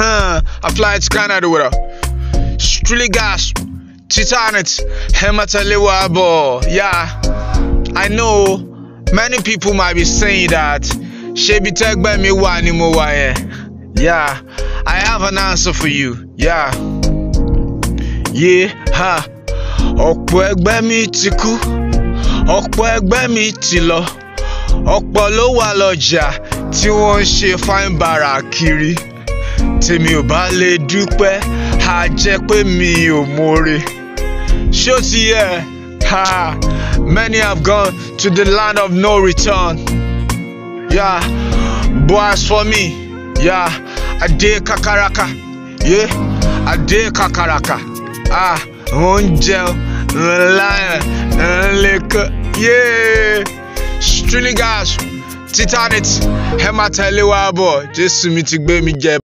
Huh, I fly to Canada with her. Strictly gas, Titanic, Hemataliwabo. Yeah, I know many people might be saying that. Tegbe mi wa ni mo wa yẹn. Yeah, I have an answer for you. Yeah. Yeah, ha. Ọ̀pọ̀ ẹgbẹ́ mi ti kú. Ọ̀pọ̀ ẹgbẹ́ mi ti lọ. Ọ̀pọ̀ ló wà lọ́jà tí wọ́n ń ṣe fáin bàrà kiri. Tèmi ò bá lè dúpẹ́, á jẹ́ pé mi ò mọ̀re. Ṣé ó ti yẹ? Ha! Many have gone to the land of no return. Yeah, but as for me, yeah, I dey kakaraka. Yeah, I dey kakaraka. Ah, oúnjẹ ńlá ńlẹ́kọ̀. Yeah, Striligas, Titanic, ẹ máa tẹ̀lé mi ti gbé mi jẹ.